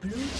Blue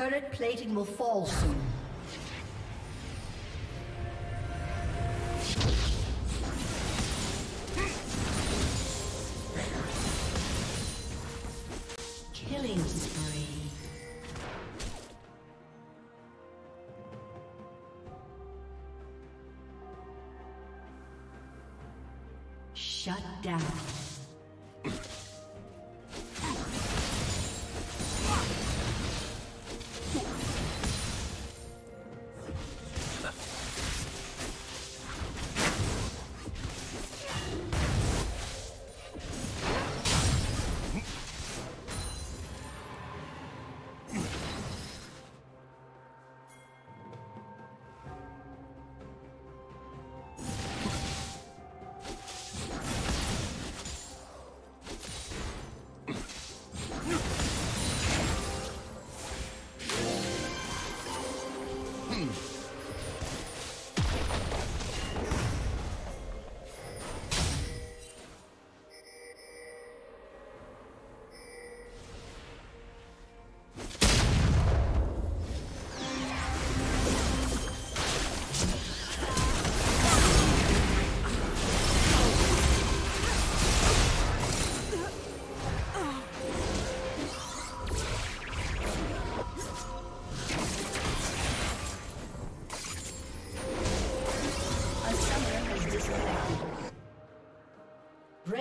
Turret plating will fall soon. Killing spree. Shut down.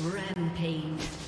Rampage.